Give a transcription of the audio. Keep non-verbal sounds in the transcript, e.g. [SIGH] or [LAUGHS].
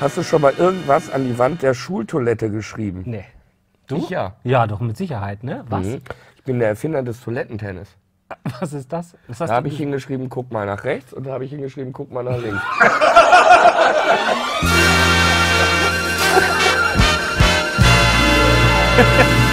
Hast du schon mal irgendwas an die Wand der Schultoilette geschrieben? Nee. Du? Ich ja. Ja, doch mit Sicherheit, ne? Was? Mhm. Ich bin der Erfinder des Toilettentennis. [LAUGHS] Was ist das? Was da habe ich hingeschrieben, guck mal nach rechts und da habe ich hingeschrieben, guck mal nach links. [LAUGHS] [LAUGHS]